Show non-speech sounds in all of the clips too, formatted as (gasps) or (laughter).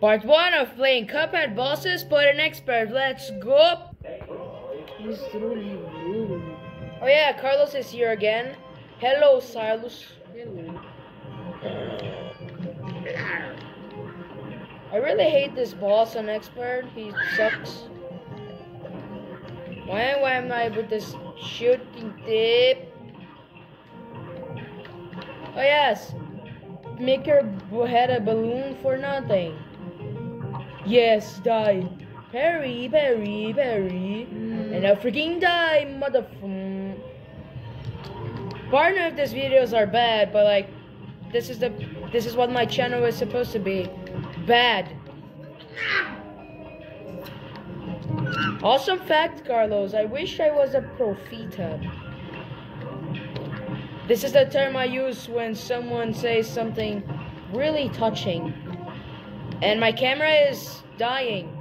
Part 1 of playing Cuphead bosses, but an expert. Let's go! He's truly blue. Oh yeah, Carlos is here again. Hello, Silas. Hello. I really hate this boss on expert. He sucks. Why, why am I with this shooting tip? Oh yes. Make your head a balloon for nothing. Yes, die. Parry, parry, parry. Mm. And now freaking die, motherfucker. Pardon if these videos are bad, but like, this is the, this is what my channel is supposed to be. Bad. Awesome fact, Carlos. I wish I was a profita. This is the term I use when someone says something really touching. And my camera is dying.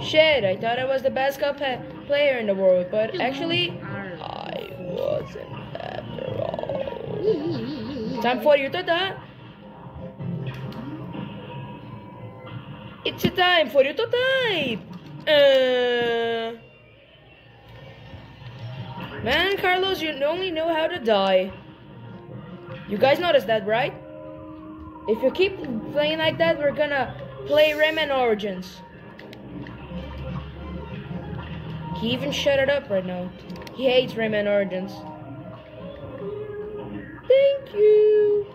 Shit, I thought I was the best cup player in the world, but actually, I wasn't after all. Time for you to die. It's a time for you to type. Uh, man, Carlos, you only know how to die. You guys noticed that, right? If you keep playing like that, we're gonna play Rayman Origins. He even shut it up right now. He hates Rayman Origins. Thank you.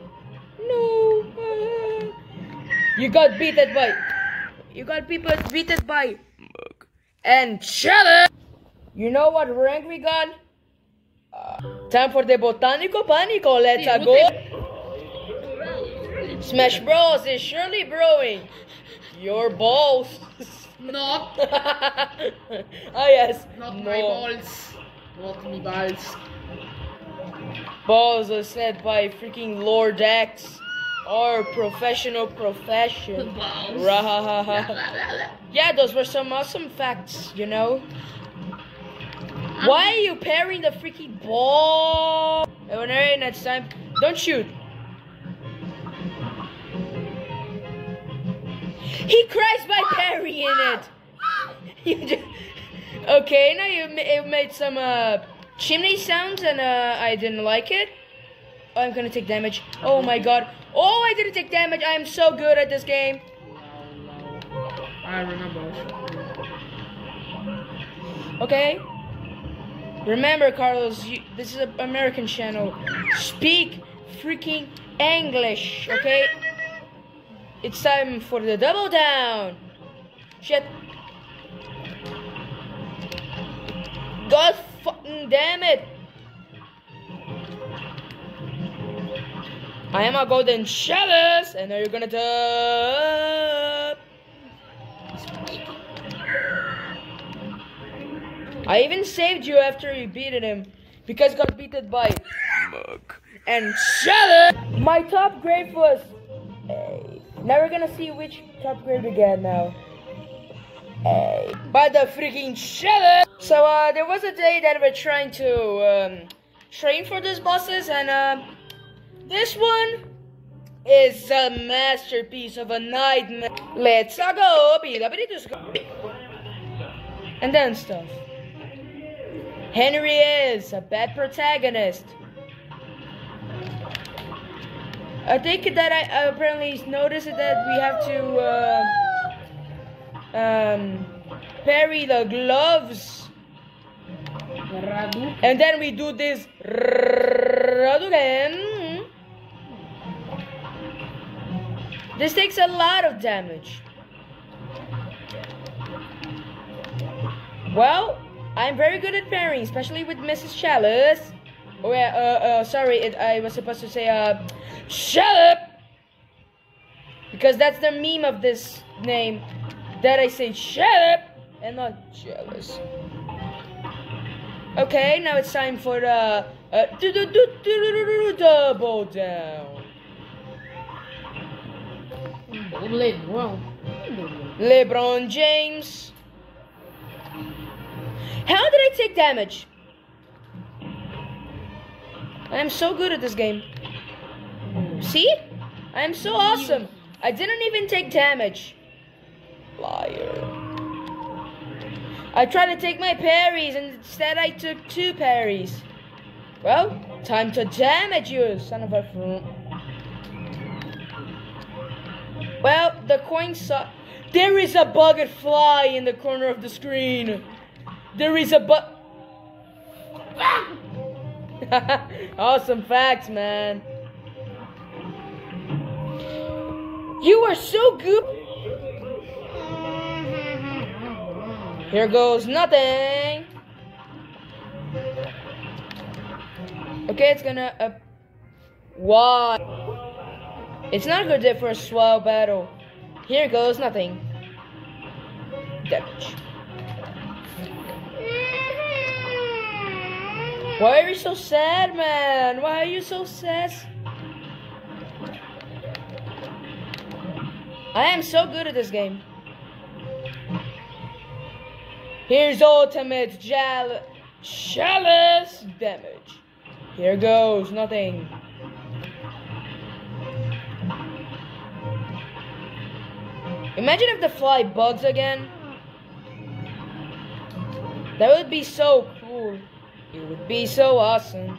No. You got beaten by. You got people beaten by. And Cheddar. You know what rank we got? Uh, time for the Botanico Panico. Let's uh, go. Smash Bros is surely brewing. Your balls. Not, oh (laughs) yes. not No. my balls. Not me balls. Balls are said by freaking Lord X. Our professional profession. (laughs) Yeah, those were some awesome facts, you know? Why are you parrying the freaking ball? Whenever next time, don't shoot. He cries by parrying it. You just, okay, now you, you made some uh, chimney sounds and uh, I didn't like it. I'm gonna take damage. Oh my god. Oh, I didn't take damage. I am so good at this game. I remember. Okay. Remember, Carlos, you, this is an American channel. Speak freaking English, okay? It's time for the double down. Shit. God fucking damn it. I am a golden Chavez, and now you're gonna tap. I even saved you after you beaten him because got beaten by Mug and Chavez. My top grade was. Now we're gonna see which top grade we get now. By the freaking Chavez. So uh, there was a day that we're trying to um, train for these bosses, and um, this one is a masterpiece of a nightmare. Let's go, and then stuff. Henry is a bad protagonist. I think that I apparently noticed that we have to uh, um, parry the gloves, and then we do this again. This takes a lot of damage. Well, I'm very good at parrying, especially with Mrs. Chalice. Oh yeah, uh, uh, sorry, it, I was supposed to say, uh, shut up! Because that's the meme of this name, that I say shut up, and not jealous. Okay, now it's time for the, uh, do- do- do- do- do- do- do- double down. Wow. LeBron James. How did I take damage? I am so good at this game. See? I am so awesome. I didn't even take damage. Liar. I tried to take my parries and instead I took two parries. Well, time to damage you, son of a. Well, the coin suck. There is a bugged fly in the corner of the screen. There is a bug. (laughs) awesome facts, man. You are so good. Here goes nothing. Okay, it's gonna. Uh, why? It's not a good day for a swell battle. Here goes nothing. Damage. Why are you so sad, man? Why are you so sad? I am so good at this game. Here's ultimate jal chalice damage. Here goes nothing. Imagine if the fly bugs again. That would be so cool. It would be so awesome.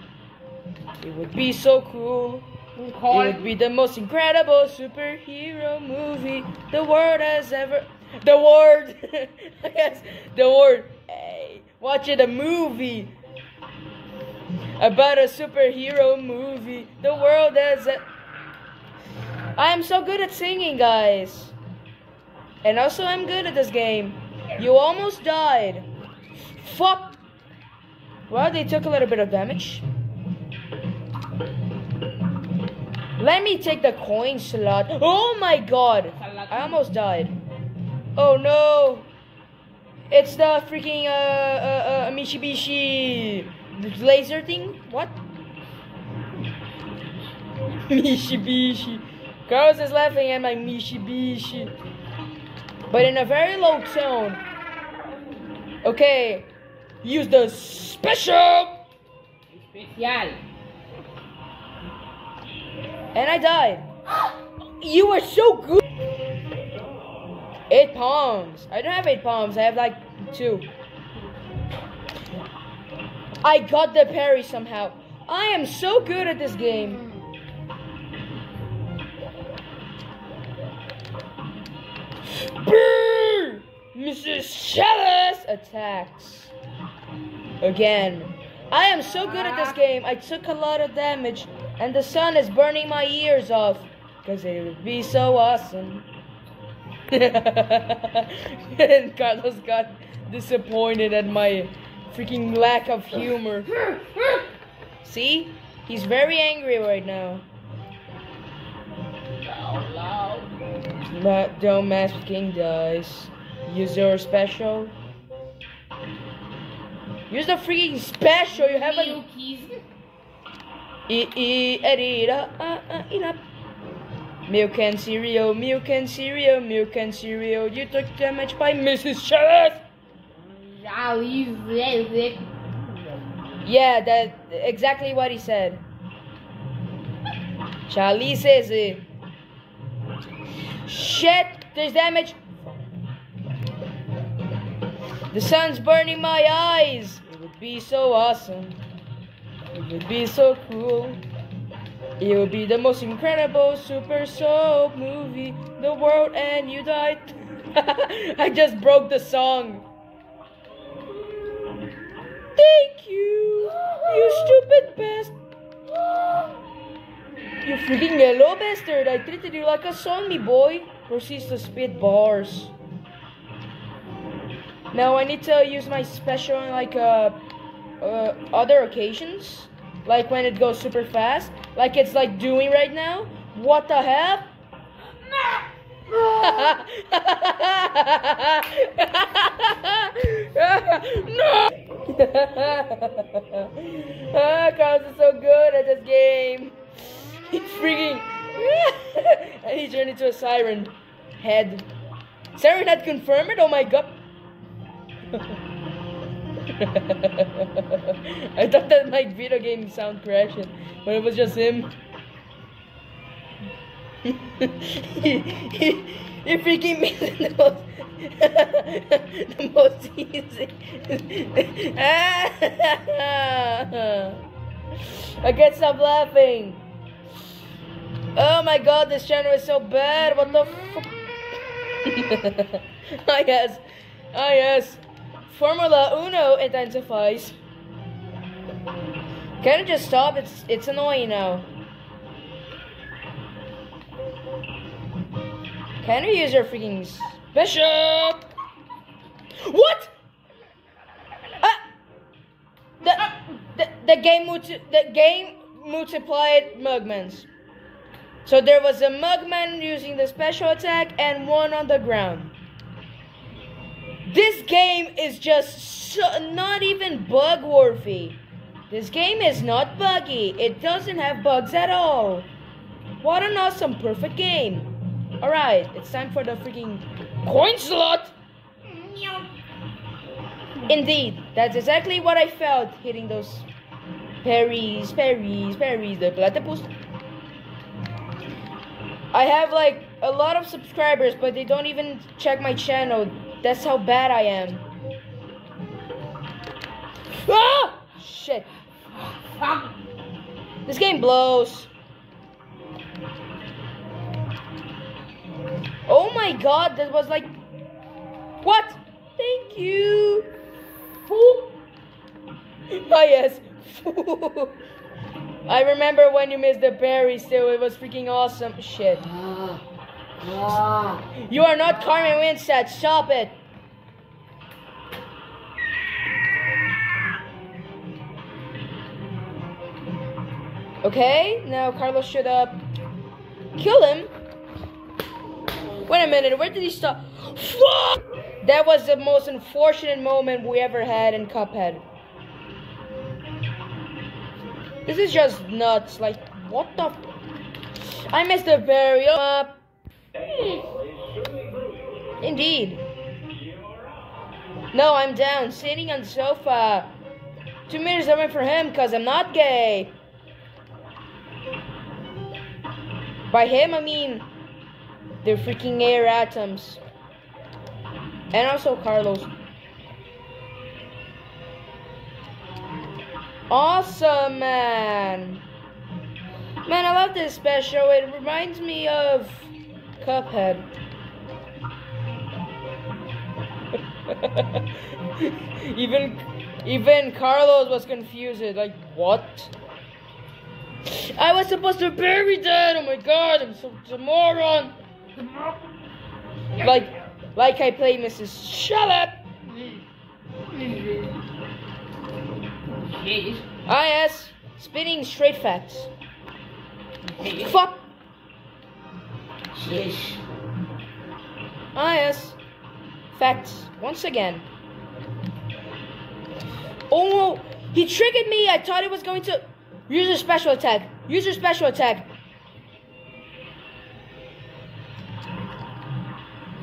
It would be so cool. It would be the most incredible superhero movie the world has ever. The word. (laughs) yes, the word. Hey, watching a movie about a superhero movie the world has. I am so good at singing, guys. And also, I'm good at this game. You almost died. Fuck. Well, they took a little bit of damage. Let me take the coin slot. Oh my god. I almost died. Oh no. It's the freaking uh, uh, uh Mitsubishi laser thing. What? (laughs) Mitsubishi. Carlos is laughing at my Mitsubishi. But in a very low tone. Okay. Use the special. Especial. And I died. (gasps) You are so good. Eight palms. I don't have eight palms. I have like two. I got the parry somehow. I am so good at this game. Brrr! Mrs. Chalice attacks. Again. I am so good at this game. I took a lot of damage, and the sun is burning my ears off. Because it would be so awesome. and (laughs) Carlos got disappointed at my freaking lack of humor. See? He's very angry right now. But don't mess with King Dice. Use your special. Use the freaking special. You have a. E e erira ira. Milk and cereal, milk and cereal, milk and cereal. You took damage by Mrs. Jolly Yeah, that exactly what he said. Charlie says it. Shit, there's damage. The sun's burning my eyes. Be so awesome. It would be so cool. It would be the most incredible super soap movie the world, and you died. (laughs) I just broke the song. Thank you, you stupid bastard. You freaking yellow bastard. I treated you like a zombie boy. Proceeds to spit bars. Now I need to use my special like uh, uh, other occasions. Like when it goes super fast. Like it's like doing right now. What the hell? no! (laughs) ah, Carlos is so good at this game. He's freaking. (laughs) and he turned into a siren head. Siren head confirmed? Oh my god. (laughs) (laughs) I thought that my video game sound crashing, but it was just him. (laughs) he, he, he freaking made the (laughs) most, the most easy. I can't stop laughing. Oh my god, this channel is so bad. What the fuck? ah yes, ah yes. Formula Uno identifies. Can it just stop? It's it's annoying now. Can we use our freaking bishop? What? Ah! The, the, the game the game multiplied mugmans. So there was a mugman using the special attack and one on the ground. This game is just so, not even bug worthy. This game is not buggy. It doesn't have bugs at all. What an awesome perfect game. Alright, it's time for the freaking coin slot. Indeed, that's exactly what I felt hitting those parries, parries, parries, the platypus. I have like a lot of subscribers, but they don't even check my channel. That's how bad I am. Ah! Shit. Ah! This game blows. Oh my god, that was like. What? Thank you. Ah, yes. (laughs) (laughs) I remember when you missed the berry still, it was freaking awesome. Shit. You are not Carmen Winstead, stop it. Okay, now Carlos should uh kill him. Wait a minute, where did he stop? Fuck! That was the most unfortunate moment we ever had in Cuphead. This is just nuts. Like, what the? F I missed the burial up. Uh, Indeed. No, I'm down, sitting on the sofa. Two meters away from him, cause I'm not gay. By him, I mean the freaking air atoms. And also Carlos. Awesome, man. Man, I love this special. It reminds me of Cuphead. (laughs) even even Carlos was confused. Like, what? I was supposed to bury that. Oh my god, I'm such a moron. Like, like I play Mrs. Shut up. Jeez. Ah yes, spinning straight facts. Fuck. Jeez. Ah yes, facts once again. Oh he triggered me. I thought he was going to use a special attack. Use your special attack.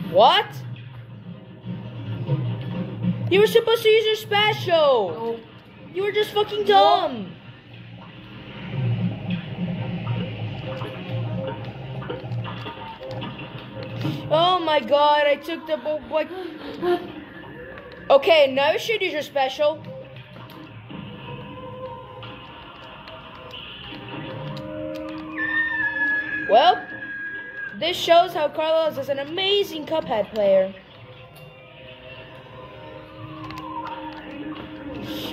What? You were supposed to use your special. No. You were just fucking dumb. Oh my god, I took the bo- like. Okay, now you should use your special. Well, this shows how Carlos is an amazing Cuphead player.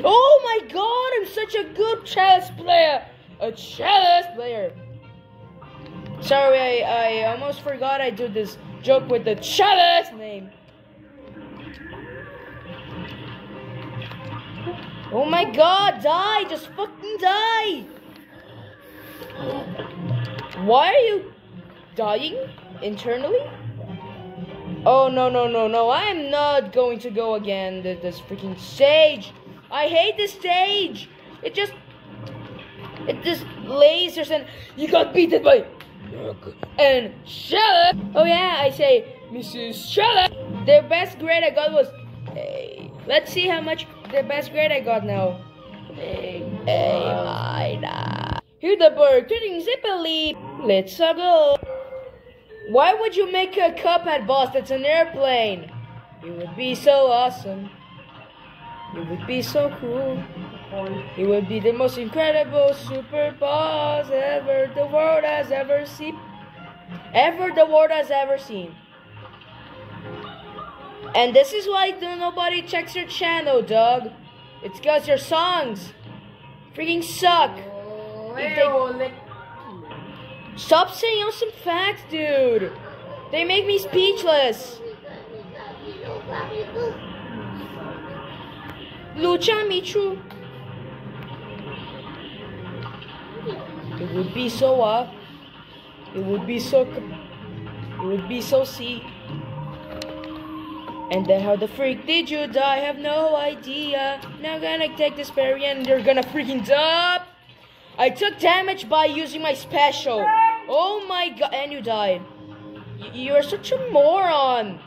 Oh my god, I'm such a good chess player! A chess player! Sorry, I, I almost forgot I did this joke with the chess name. Oh my god, die! Just fucking die! Why are you dying internally? Oh no no no no! I am not going to go again. This, this freaking stage. I hate this stage. It just it just lasers and you got beaten by and Shella. Oh yeah, I say Mrs. Shella. The best grade I got was A. Let's see how much the best grade I got now. A minus. Here the bird turning zippily. Let's go. Why would you make a Cuphead boss that's an airplane? It would be so awesome. It would be so cool. It would be the most incredible super boss ever the world has ever seen. Ever the world has ever seen. And this is why nobody checks your channel, Doug. It's because your songs freaking suck. Oh, they- Stop saying on some facts, dude. They make me speechless. Lucha Michu. It would be so up. It would be so. It would be so see. And then how the freak did you die? I have no idea. Now gonna take this berry and you're gonna freaking die. I took damage by using my special. Oh my god, and you died. You're such a moron.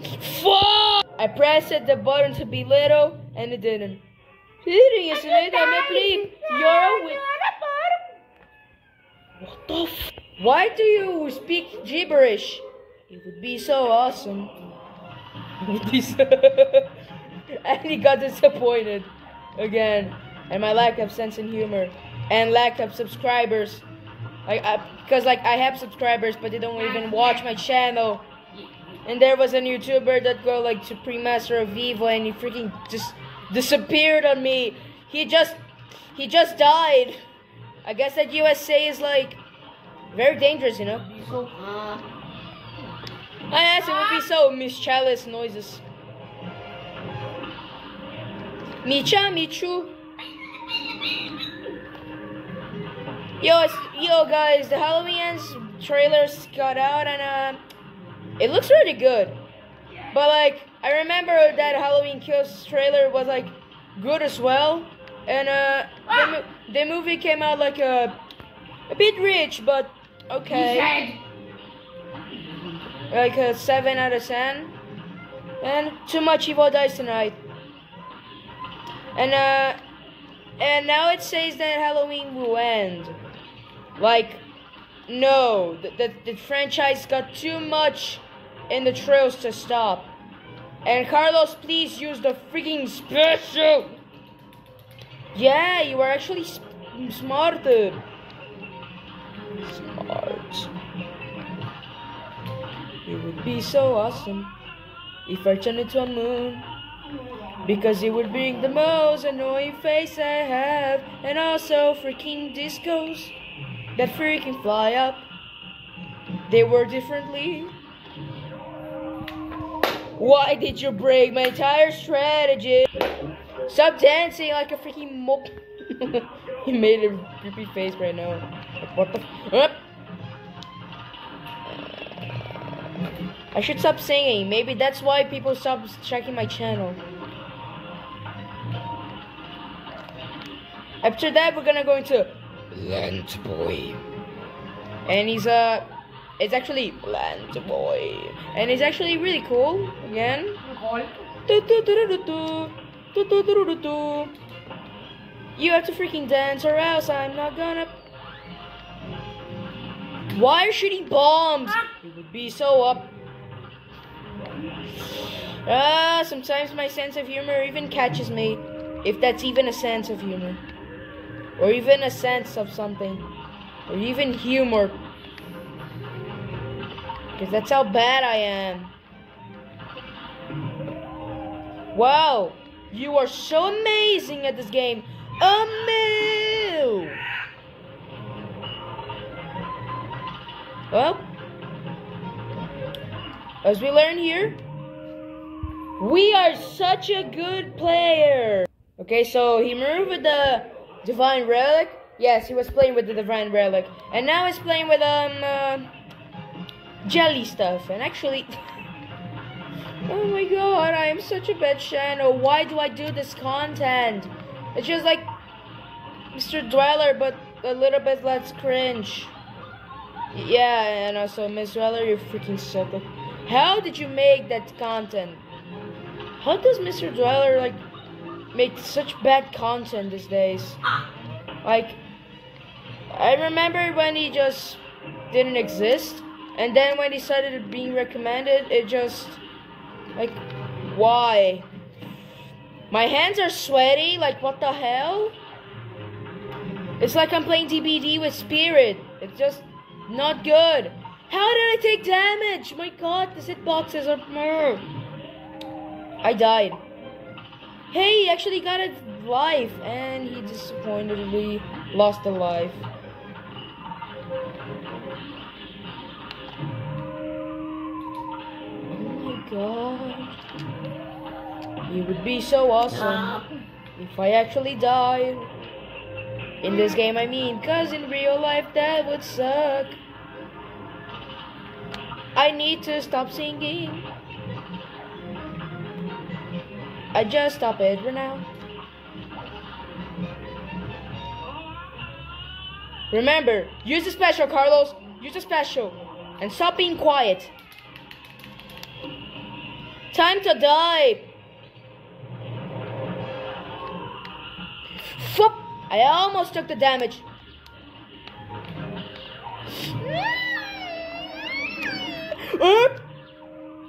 (laughs) Fuck! I pressed the button to be little, and it didn't. It? I'm a bleep. You're a win. What the f? Why do you speak gibberish? It would be so awesome. (laughs) And he got disappointed again. And my lack of sense and humor, and lack of subscribers. I, I, because like I have subscribers, but they don't even watch my channel. And there was a YouTuber that go like Supreme Master of Evil, and he freaking just disappeared on me. He just, he just died. I guess that USA is like very dangerous, you know. I asked it would be so Miss Chalice noises. Micha Michu. Yo, yo, guys, the Halloween Ends trailers got out and uh, it looks really good. But like, I remember that Halloween Kills trailer was like good as well, and uh, the, mo- the movie came out like a a bit rich, but okay, like a seven out of ten. And too much evil dies tonight. And uh, and now it says that Halloween will end. Like, no, the, the, the franchise got too much in the trails to stop. And Carlos, please use the freaking special. Yeah, you are actually smart. Smart. It would be so awesome if I turned into a moon. Because it would bring the most annoying face I have, and also freaking discos that freaking fly up. They were differently. Why did you break my entire strategy? Stop dancing like a freaking mop. (laughs) he made a creepy face right now. Like, what the? I should stop singing. Maybe that's why people stop checking my channel. After that, we're gonna go into Land Boy, and he's uh, it's actually Land Boy, and it's actually really cool. Again, you have to freaking dance, or else I'm not gonna. Why are shooting bombs? It would be so up. Ah, sometimes my sense of humor even catches me, if that's even a sense of humor, or even a sense of something, or even humor. Because that's how bad I am. Wow, you are so amazing at this game. Amazing. Well, as we learn here, we are such a good player. Okay, so he moved with the divine relic. Yes, he was playing with the divine relic, and now he's playing with um uh, jelly stuff. And actually, (laughs) oh my god, I am such a bad channel. Why do I do this content? It's just like Mr. Dweller, but a little bit less cringe. Yeah, and also Miss Dweller, you freaking suck. How did you make that content? How does Mr. Dweller like make such bad content these days? Like, I remember when he just didn't exist, And then when he started being recommended, it just like why? My hands are sweaty, like what the hell? It's like I'm playing DBD with Spirit. It's just not good. How did I take damage? My god, this hitboxes are. I died. Hey, he actually got a life and he disappointedly lost a life. God. It would be so awesome if I actually died. In this game, I mean, cause in real life that would suck. I need to stop singing. I just stop it for now. Remember, use the special, Carlos. Use the special. And stop being quiet. Time to die. Fuck. I almost took the damage. Oop.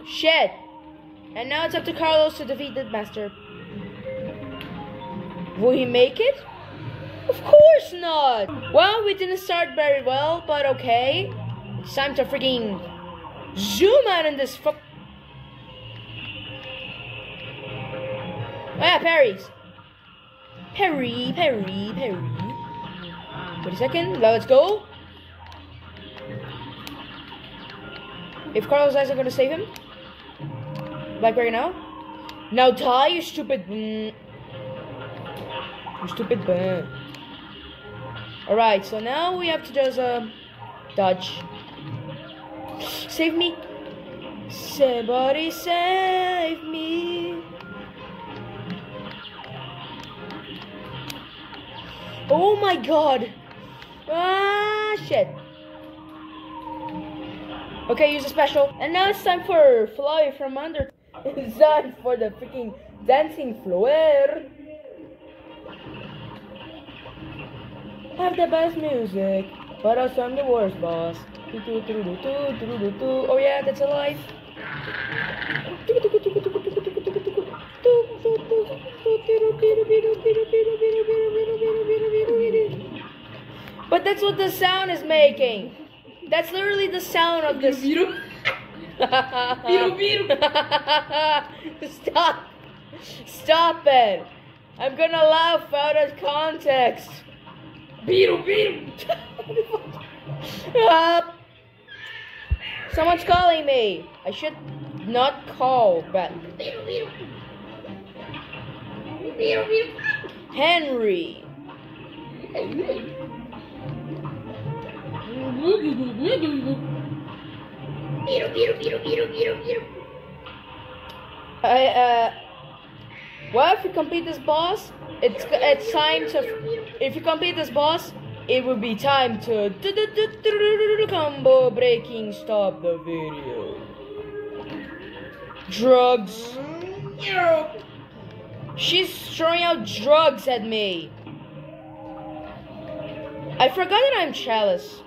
Shit. And now it's up to Carlos to defeat the master. Will he make it? Of course not. Well, we didn't start very well, but okay. It's time to freaking zoom out in this fuck. Yeah, parries. Parry, parry, parry. Wait a second. Now let's go. If Carlos dies, I'm gonna save him. Like right now. Now die, you stupid. You stupid. Alright, so now we have to just uh, dodge. Save me. Somebody save me. Oh my god. Ah, shit. Okay, use a special. And now it's time for Fly from Under. It's time for the freaking dancing floor. Have the best music, but also I'm the worst boss. Oh yeah, that's a life. What the sound is making. That's literally the sound of this. Viro, viro. (laughs) Stop. Stop it. I'm gonna laugh out of context. Viro, viro. Uh, someone's calling me. I should not call viro. Henry. I, uh, well, if you complete this boss, it's it's time to. If you complete this boss, it will be time to combo breaking. Stop the video. Drugs. She's throwing out drugs at me. I forgot that I'm Chalice.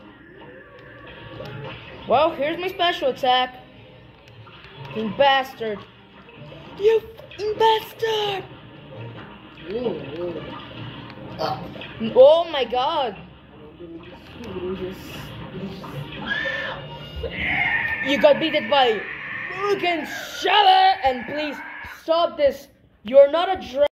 Well, here's my special attack. You bastard. You fucking bastard! Oh. Oh my god. You got beaten by Mugen Shava and please stop this. You're not a dra-